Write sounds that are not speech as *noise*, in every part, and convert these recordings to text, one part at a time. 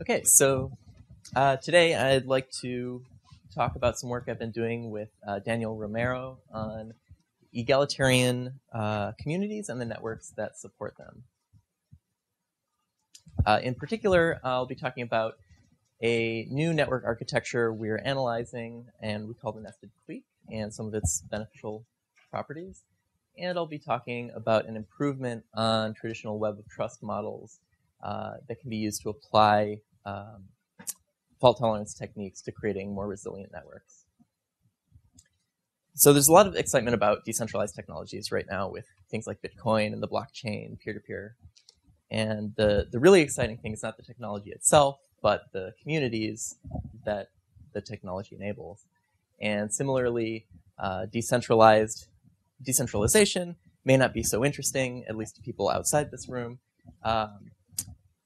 Okay, so uh, today I'd like to talk about some work I've been doing with uh, Daniel Romero on egalitarian uh, communities and the networks that support them. Uh, in particular, I'll be talking about a new network architecture we're analyzing and we call the nested clique and some of its beneficial properties. And I'll be talking about an improvement on traditional web of trust models uh, that can be used to apply um, fault tolerance techniques to creating more resilient networks. So there's a lot of excitement about decentralized technologies right now with things like Bitcoin and the blockchain, peer-to-peer. And the, the really exciting thing is not the technology itself, but the communities that the technology enables. And similarly, uh, decentralized decentralization may not be so interesting, at least to people outside this room. Um,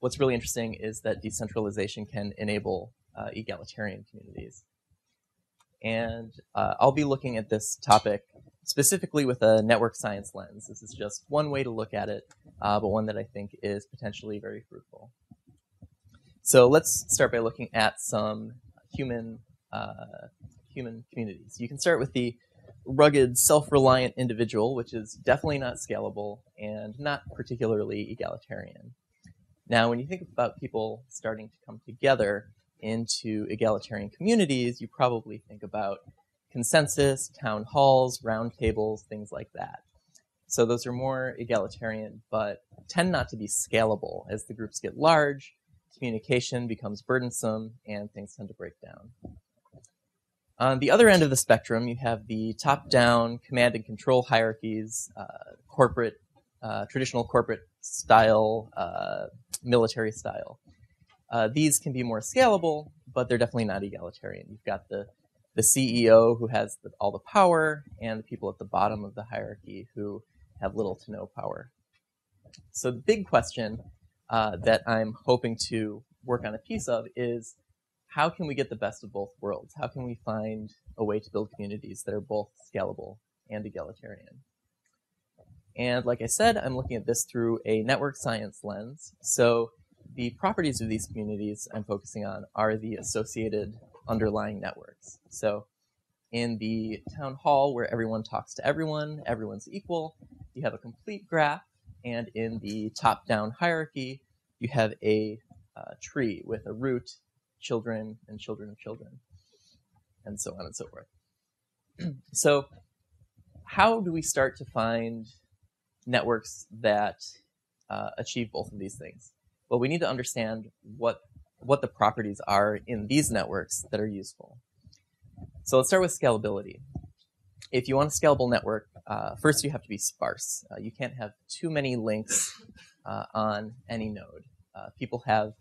what's really interesting is that decentralization can enable uh, egalitarian communities. And uh, I'll be looking at this topic specifically with a network science lens. This is just one way to look at it, uh, but one that I think is potentially very fruitful. So let's start by looking at some human uh, human communities. You can start with the rugged, self-reliant individual, which is definitely not scalable and not particularly egalitarian. Now, when you think about people starting to come together into egalitarian communities, you probably think about consensus, town halls, roundtables, things like that. So those are more egalitarian, but tend not to be scalable. As the groups get large, communication becomes burdensome, and things tend to break down. On the other end of the spectrum, you have the top-down command and control hierarchies, uh, corporate, uh, traditional corporate style, uh, military style. Uh, these can be more scalable, but they're definitely not egalitarian. You've got the the CEO who has the, all the power, and the people at the bottom of the hierarchy who have little to no power. So the big question uh, that I'm hoping to work on a piece of is how can we get the best of both worlds? How can we find a way to build communities that are both scalable and egalitarian? And like I said, I'm looking at this through a network science lens. So the properties of these communities I'm focusing on are the associated underlying networks. So in the town hall where everyone talks to everyone, everyone's equal, you have a complete graph. And in the top-down hierarchy, you have a uh, tree with a root, children, and children of children, and so on and so forth. *clears throat* so how do we start to find networks that uh, achieve both of these things? Well, we need to understand what what the properties are in these networks that are useful. So let's start with scalability. If you want a scalable network, uh, first you have to be sparse. Uh, you can't have too many links uh, on any node. Uh, people have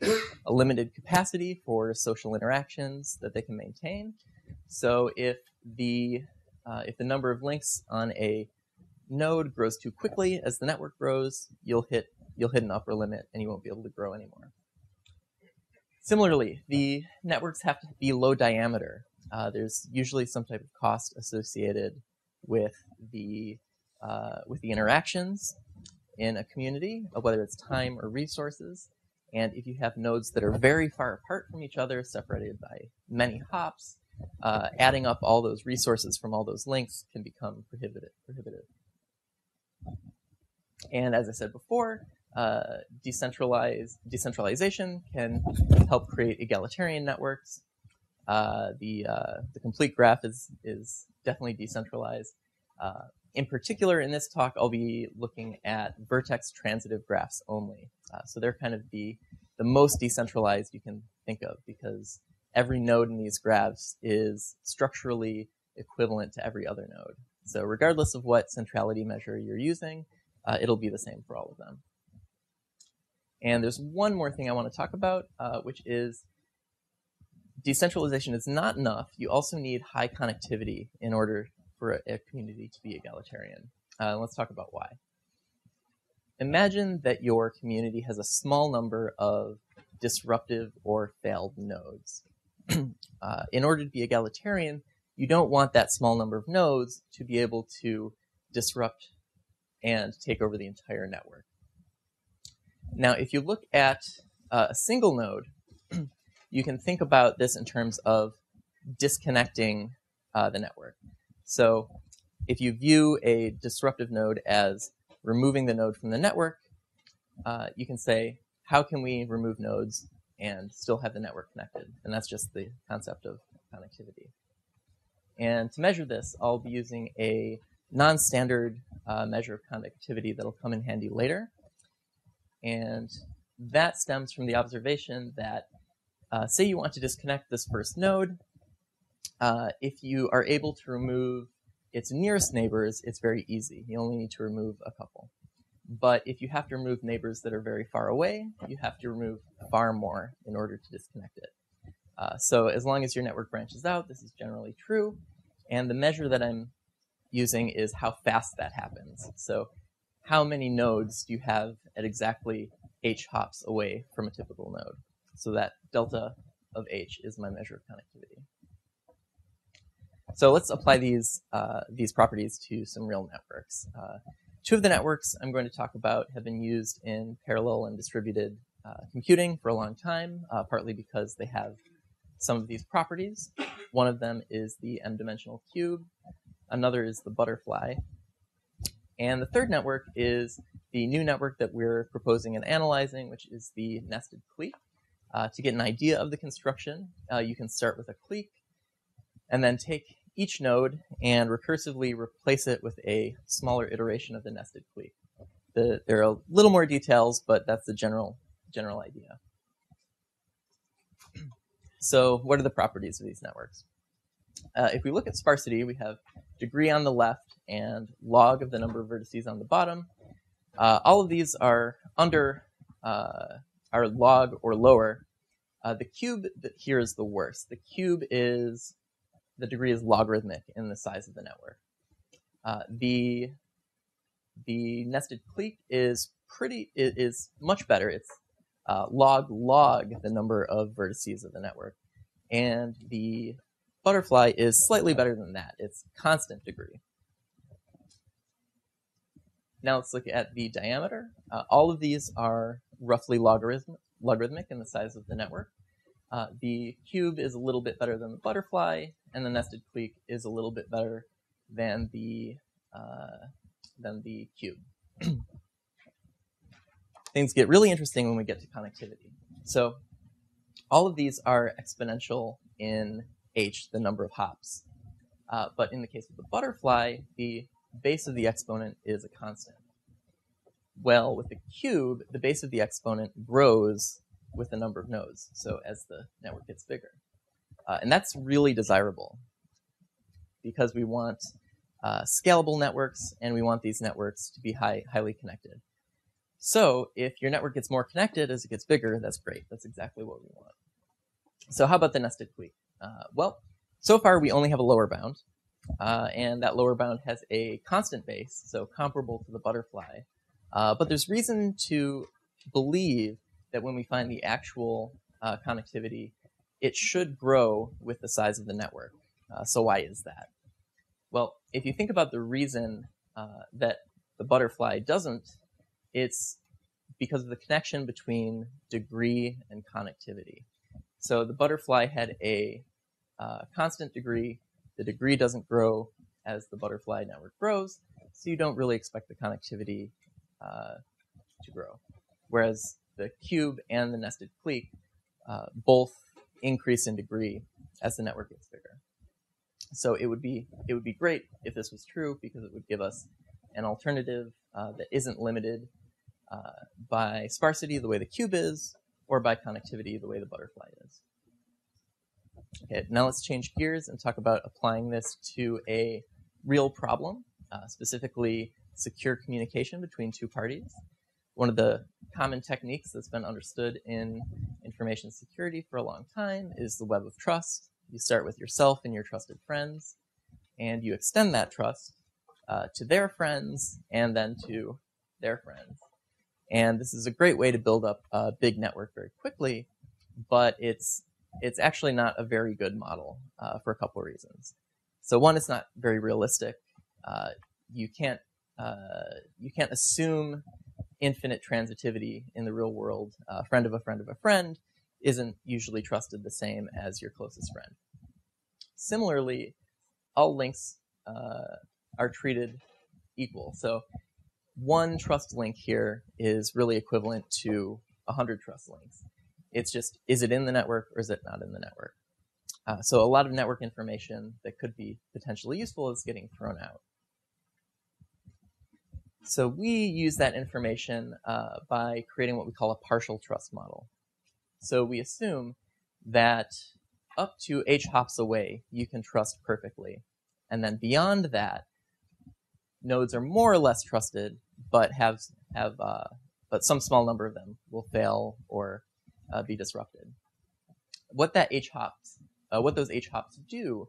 a limited capacity for social interactions that they can maintain. So if the uh, if the number of links on a node grows too quickly as the network grows, you'll hit you'll hit an upper limit and you won't be able to grow anymore. Similarly, the networks have to be low diameter. Uh, there's usually some type of cost associated with the uh, with the interactions in a community, whether it's time or resources. And if you have nodes that are very far apart from each other, separated by many hops, uh, adding up all those resources from all those links can become prohibitive. prohibitive. And as I said before, uh, decentralized decentralization can help create egalitarian networks. Uh, the uh, the complete graph is is definitely decentralized. Uh, in particular, in this talk, I'll be looking at vertex transitive graphs only. Uh, so they're kind of the the most decentralized you can think of because every node in these graphs is structurally equivalent to every other node. So regardless of what centrality measure you're using, uh, it'll be the same for all of them. And there's one more thing I want to talk about, uh, which is decentralization is not enough. You also need high connectivity in order for a, community to be egalitarian. Uh, let's talk about why. Imagine that your community has a small number of disruptive or failed nodes. *clears throat* uh, in order to be egalitarian, you don't want that small number of nodes to be able to disrupt and take over the entire network. Now, if you look at uh, a single node, *clears throat* you can think about this in terms of disconnecting uh, the network. So if you view a disruptive node as removing the node from the network, uh, you can say, how can we remove nodes and still have the network connected? And that's just the concept of connectivity. And to measure this, I'll be using a non-standard uh, measure of connectivity that'll come in handy later. And that stems from the observation that, uh, say you want to disconnect this first node, uh, if you are able to remove its nearest neighbors, it's very easy. You only need to remove a couple. But if you have to remove neighbors that are very far away, you have to remove far more in order to disconnect it. Uh, so as long as your network branches out, this is generally true. And the measure that I'm using is how fast that happens. So how many nodes do you have at exactly h hops away from a typical node? So that delta of h is my measure of connectivity. So let's apply these, uh, these properties to some real networks. Uh, two of the networks I'm going to talk about have been used in parallel and distributed uh, computing for a long time, uh, partly because they have some of these properties. One of them is the m-dimensional cube. Another is the butterfly. And the third network is the new network that we're proposing and analyzing, which is the nested clique. Uh, to get an idea of the construction, uh, you can start with a clique and then take each node and recursively replace it with a smaller iteration of the nested clique. The, there are a little more details, but that's the general, general idea. So what are the properties of these networks? Uh, if we look at sparsity, we have degree on the left and log of the number of vertices on the bottom. Uh, all of these are under uh, are log or lower. Uh, the cube here is the worst. The cube is the degree is logarithmic in the size of the network. Uh, the the nested clique is pretty is much better. It's uh, log log the number of vertices of the network, and the butterfly is slightly better than that. It's constant degree. Now let's look at the diameter. Uh, all of these are roughly logarithm, logarithmic in the size of the network. Uh, the cube is a little bit better than the butterfly, and the nested clique is a little bit better than the uh, than the cube. *clears throat* Things get really interesting when we get to connectivity. So all of these are exponential in h, the number of hops. Uh, but in the case of the butterfly, the base of the exponent is a constant. Well, with the cube, the base of the exponent grows with the number of nodes, so as the network gets bigger. Uh, and that's really desirable because we want uh, scalable networks and we want these networks to be high, highly connected. So if your network gets more connected as it gets bigger, that's great. That's exactly what we want. So how about the nested clique? Uh, well, so far we only have a lower bound, uh, and that lower bound has a constant base, so comparable to the butterfly. Uh, but there's reason to believe that when we find the actual uh, connectivity, it should grow with the size of the network. Uh, so why is that? Well, if you think about the reason uh, that the butterfly doesn't, it's because of the connection between degree and connectivity. So the butterfly had a uh, constant degree. The degree doesn't grow as the butterfly network grows, so you don't really expect the connectivity uh, to grow. Whereas the cube and the nested clique uh, both increase in degree as the network gets bigger. So it would be it would be great if this was true because it would give us an alternative uh, that isn't limited uh, by sparsity the way the cube is, or by connectivity the way the butterfly is. Okay, now let's change gears and talk about applying this to a real problem, uh, specifically secure communication between two parties. One of the common techniques that's been understood in information security for a long time is the web of trust. You start with yourself and your trusted friends, and you extend that trust uh, to their friends and then to their friends. And this is a great way to build up a big network very quickly, but it's it's actually not a very good model uh, for a couple of reasons. So one, it's not very realistic. Uh, you can't uh, you can't assume infinite transitivity in the real world. A friend of a friend of a friend isn't usually trusted the same as your closest friend. Similarly, all links uh, are treated equal. So one trust link here is really equivalent to 100 trust links. It's just, is it in the network or is it not in the network? Uh, so a lot of network information that could be potentially useful is getting thrown out. So we use that information uh, by creating what we call a partial trust model. So we assume that up to h hops away, you can trust perfectly. And then beyond that, nodes are more or less trusted, but have have uh, but some small number of them will fail or uh, be disrupted. What that h hops, uh, what those h hops do,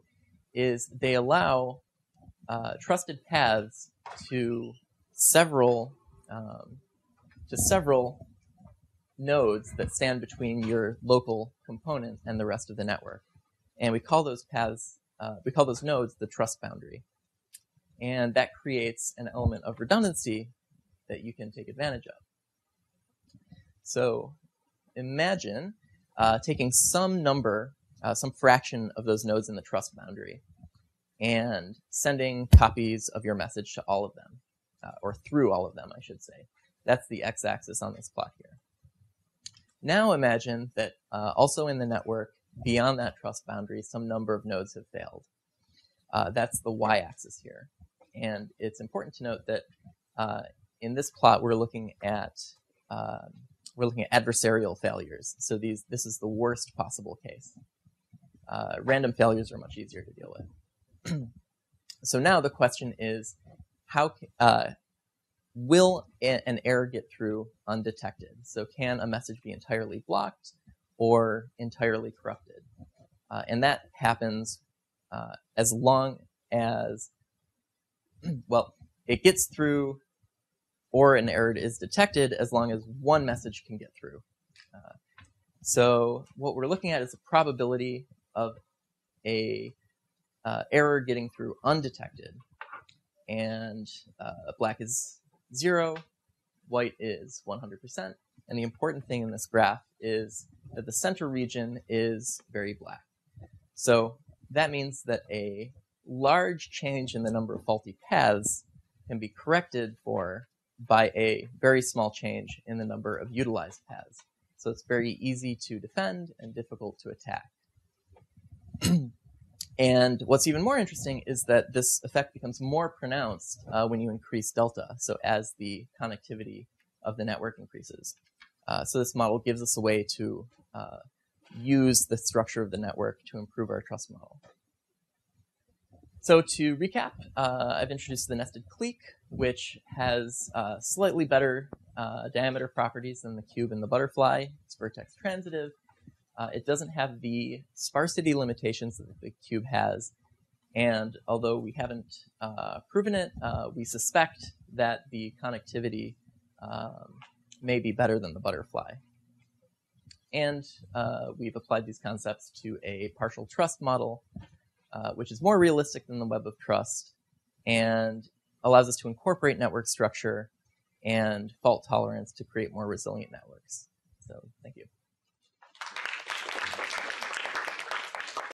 is they allow uh, trusted paths to several um, to several nodes that stand between your local component and the rest of the network, and we call those paths uh, we call those nodes the trust boundary, and that creates an element of redundancy that you can take advantage of. So imagine uh, taking some number, uh, some fraction of those nodes in the trust boundary and sending copies of your message to all of them, uh, or through all of them, I should say. That's the x-axis on this plot here. Now imagine that uh, also in the network, beyond that trust boundary, some number of nodes have failed. Uh, that's the y-axis here. And it's important to note that uh, in this plot, we're looking at um, we're looking at adversarial failures. So these, this is the worst possible case. Uh, random failures are much easier to deal with. *clears throat* so now the question is, how uh, will an error get through undetected? So can a message be entirely blocked or entirely corrupted? Uh, and that happens uh, as long as, *clears throat* well, it gets through or an error is detected as long as one message can get through. Uh, so what we're looking at is the probability of a uh, error getting through undetected. And uh, black is zero, white is 100%. And the important thing in this graph is that the center region is very black. So that means that a large change in the number of faulty paths can be corrected for by a very small change in the number of utilized paths. So it's very easy to defend and difficult to attack. *clears throat* and what's even more interesting is that this effect becomes more pronounced uh, when you increase delta, so as the connectivity of the network increases. Uh, so this model gives us a way to uh, use the structure of the network to improve our trust model. So to recap, uh, I've introduced the nested clique, which has uh, slightly better uh, diameter properties than the cube and the butterfly. It's vertex transitive. Uh, it doesn't have the sparsity limitations that the cube has. And although we haven't uh, proven it, uh, we suspect that the connectivity um, may be better than the butterfly. And we've applied these concepts to a partial trust model uh, which is more realistic than the web of trust and allows us to incorporate network structure and fault tolerance to create more resilient networks. So thank you.